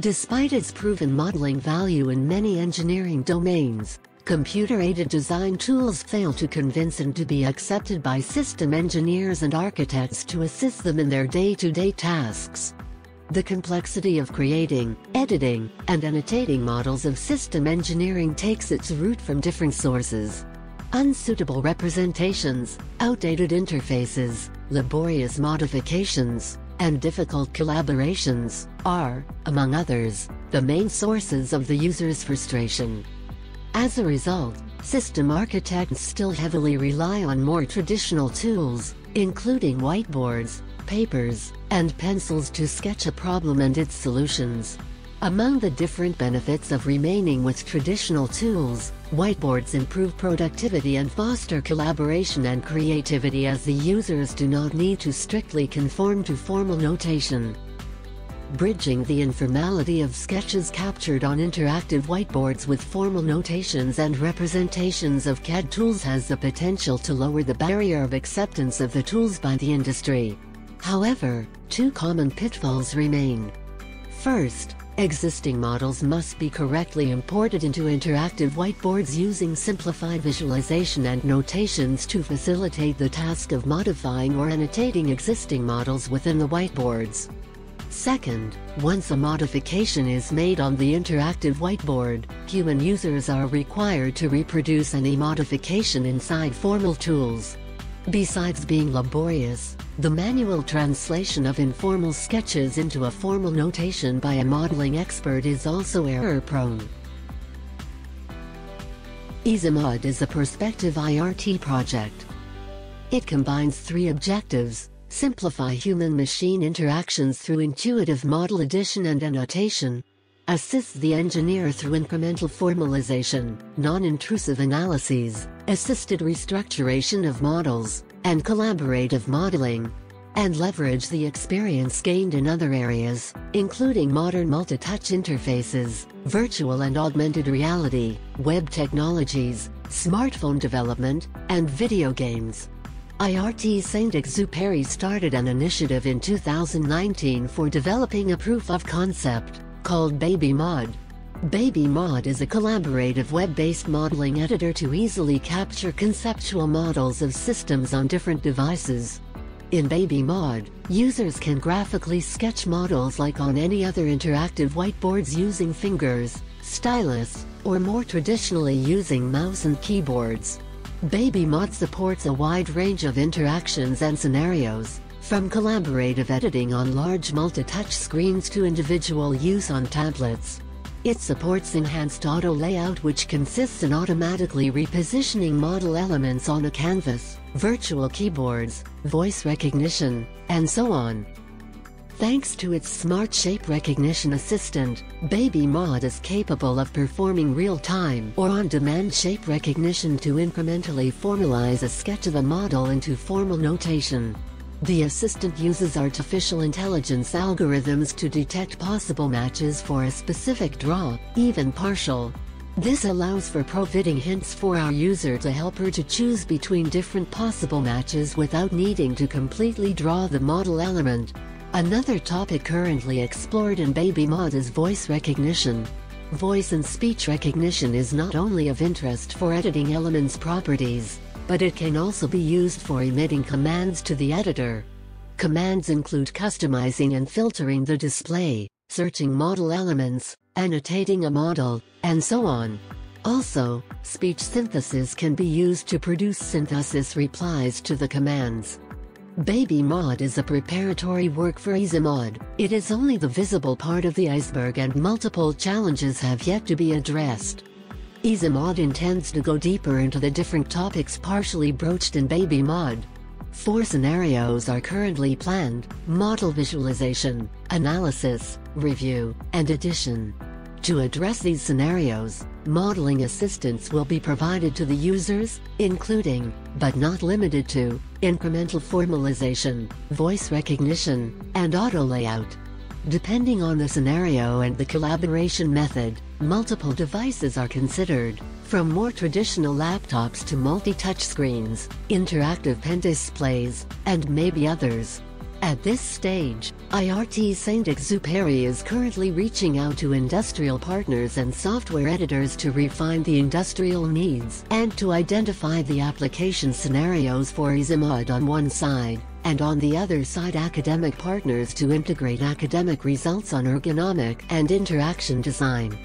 Despite its proven modeling value in many engineering domains, computer-aided design tools fail to convince and to be accepted by system engineers and architects to assist them in their day-to-day -day tasks. The complexity of creating, editing, and annotating models of system engineering takes its root from different sources. Unsuitable representations, outdated interfaces, laborious modifications, and difficult collaborations are, among others, the main sources of the user's frustration. As a result, system architects still heavily rely on more traditional tools, including whiteboards, papers, and pencils to sketch a problem and its solutions. Among the different benefits of remaining with traditional tools, whiteboards improve productivity and foster collaboration and creativity as the users do not need to strictly conform to formal notation bridging the informality of sketches captured on interactive whiteboards with formal notations and representations of CAD tools has the potential to lower the barrier of acceptance of the tools by the industry. However, two common pitfalls remain. First, existing models must be correctly imported into interactive whiteboards using simplified visualization and notations to facilitate the task of modifying or annotating existing models within the whiteboards. Second, once a modification is made on the interactive whiteboard, human users are required to reproduce any modification inside formal tools. Besides being laborious, the manual translation of informal sketches into a formal notation by a modeling expert is also error-prone. EasyMod is a prospective IRT project. It combines three objectives, Simplify human-machine interactions through intuitive model addition and annotation. Assists the engineer through incremental formalization, non-intrusive analyses, assisted restructuration of models, and collaborative modeling. And leverage the experience gained in other areas, including modern multi-touch interfaces, virtual and augmented reality, web technologies, smartphone development, and video games. IRT Saint-Exupéry started an initiative in 2019 for developing a proof of concept, called BabyMod. BabyMod is a collaborative web-based modeling editor to easily capture conceptual models of systems on different devices. In BabyMod, users can graphically sketch models like on any other interactive whiteboards using fingers, stylus, or more traditionally using mouse and keyboards. BabyMod supports a wide range of interactions and scenarios, from collaborative editing on large multi-touch screens to individual use on tablets. It supports enhanced auto layout which consists in automatically repositioning model elements on a canvas, virtual keyboards, voice recognition, and so on. Thanks to its smart shape recognition assistant, BabyMod is capable of performing real-time or on-demand shape recognition to incrementally formalize a sketch of a model into formal notation. The assistant uses artificial intelligence algorithms to detect possible matches for a specific draw, even partial. This allows for providing hints for our user to help her to choose between different possible matches without needing to completely draw the model element. Another topic currently explored in BabyMod is voice recognition. Voice and speech recognition is not only of interest for editing elements properties, but it can also be used for emitting commands to the editor. Commands include customizing and filtering the display, searching model elements, annotating a model, and so on. Also, speech synthesis can be used to produce synthesis replies to the commands. BabyMod is a preparatory work for EasyMod. It is only the visible part of the iceberg and multiple challenges have yet to be addressed. EasyMod intends to go deeper into the different topics partially broached in Baby Mod. Four scenarios are currently planned, model visualization, analysis, review, and addition. To address these scenarios, modeling assistance will be provided to the users, including, but not limited to, incremental formalization, voice recognition, and auto layout. Depending on the scenario and the collaboration method, multiple devices are considered, from more traditional laptops to multi-touch screens, interactive pen displays, and maybe others. At this stage, IRT Saint-Exupéry is currently reaching out to industrial partners and software editors to refine the industrial needs and to identify the application scenarios for EasyMod on one side, and on the other side academic partners to integrate academic results on ergonomic and interaction design.